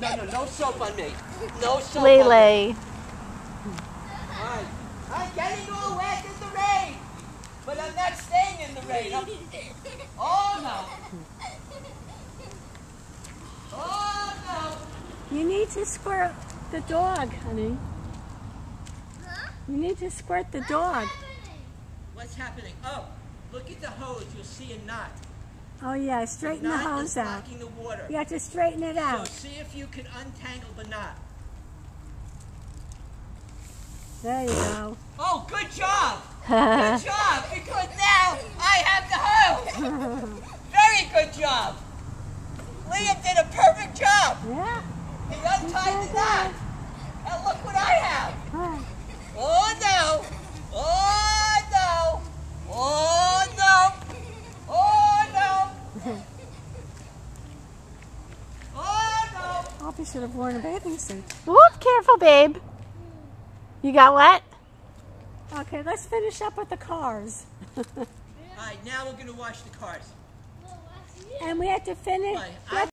No, no, no soap on me. No soap on me. Lele. Alright. I'm getting all wet in the rain. But I'm not staying in the rain. I'm... Oh no. Oh no. You need to squirt the dog, honey. You need to squirt the dog. What's happening? Oh, look at the hose. You'll see a knot. Oh yeah, straighten the hose out. the water. You have to straighten it out. So see if you can untangle the knot. There you go. Oh, good job. Good job. Because now I have the hose. Very good job. Leah did a perfect job. Yeah. He untied the knot. And look what I have. Right. Oh no! Oh no! Oh no! Oh no! Oh no! Probably should have worn a bathing suit. Whoop, careful, babe. You got wet? Okay, let's finish up with the cars. Alright, now we're gonna wash the cars. And we have to finish. Right, we have